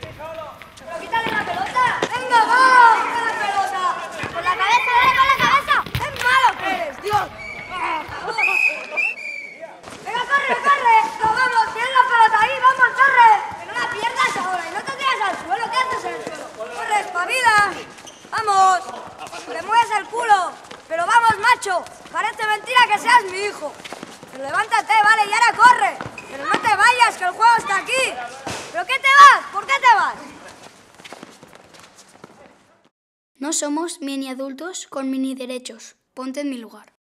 ¡Pero quítale pelota! ¡Venga, vamos! ¡Quita la pelota! ¡Con la cabeza, dale con la cabeza! ¡Es malo que eres, Dios! ¡Venga, corre, corre! ¡Nos vamos! ¡Tienes la pelota ahí! ¡Vamos, corre! ¡Que no la pierdas ahora! ¡Y no te quedas al suelo! ¿Qué haces en el suelo? ¡Corre, espabila! ¡Vamos! ¡Te mueves el culo! ¡Pero vamos, macho! ¡Parece mentira que seas mi hijo! ¡Pero levántate! No somos mini adultos con mini derechos. Ponte en mi lugar.